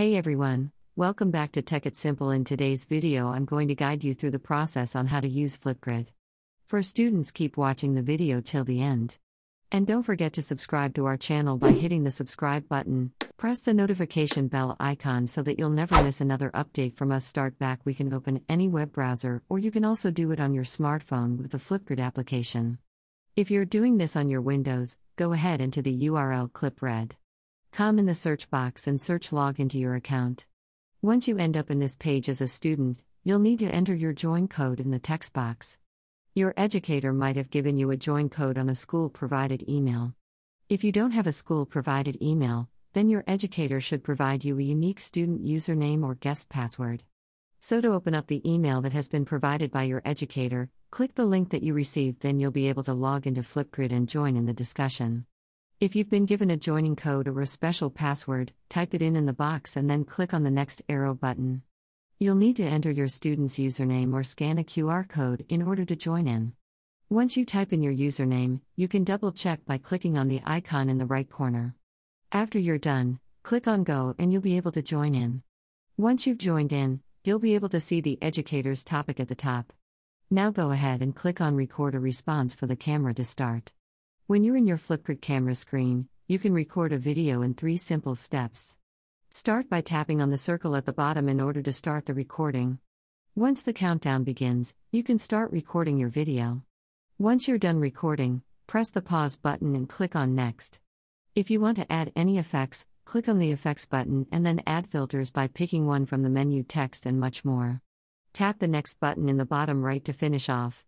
Hey everyone, welcome back to Tech It Simple. In today's video, I'm going to guide you through the process on how to use Flipgrid. For students, keep watching the video till the end. And don't forget to subscribe to our channel by hitting the subscribe button. Press the notification bell icon so that you'll never miss another update from us. Start back, we can open any web browser, or you can also do it on your smartphone with the Flipgrid application. If you're doing this on your Windows, go ahead into the URL Flipgrid. Come in the search box and search log into your account. Once you end up in this page as a student, you'll need to enter your join code in the text box. Your educator might have given you a join code on a school provided email. If you don't have a school provided email, then your educator should provide you a unique student username or guest password. So, to open up the email that has been provided by your educator, click the link that you received, then you'll be able to log into Flipgrid and join in the discussion. If you've been given a joining code or a special password, type it in in the box and then click on the next arrow button. You'll need to enter your student's username or scan a QR code in order to join in. Once you type in your username, you can double check by clicking on the icon in the right corner. After you're done, click on Go and you'll be able to join in. Once you've joined in, you'll be able to see the educator's topic at the top. Now go ahead and click on Record a response for the camera to start. When you're in your Flipgrid camera screen, you can record a video in three simple steps. Start by tapping on the circle at the bottom in order to start the recording. Once the countdown begins, you can start recording your video. Once you're done recording, press the pause button and click on Next. If you want to add any effects, click on the Effects button and then add filters by picking one from the menu text and much more. Tap the Next button in the bottom right to finish off.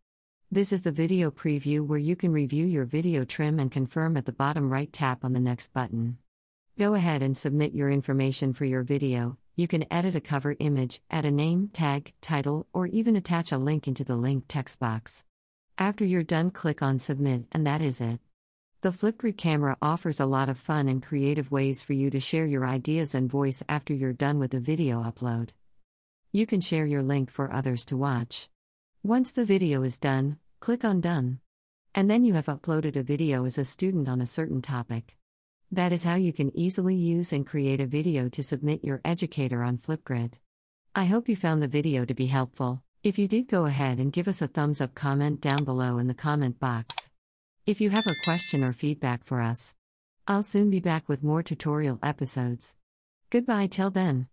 This is the video preview where you can review your video trim and confirm at the bottom right tap on the next button. Go ahead and submit your information for your video. You can edit a cover image, add a name, tag, title, or even attach a link into the link text box. After you're done, click on Submit, and that is it. The Flipgrid camera offers a lot of fun and creative ways for you to share your ideas and voice after you're done with the video upload. You can share your link for others to watch. Once the video is done, click on Done. And then you have uploaded a video as a student on a certain topic. That is how you can easily use and create a video to submit your educator on Flipgrid. I hope you found the video to be helpful. If you did, go ahead and give us a thumbs up comment down below in the comment box. If you have a question or feedback for us, I'll soon be back with more tutorial episodes. Goodbye till then.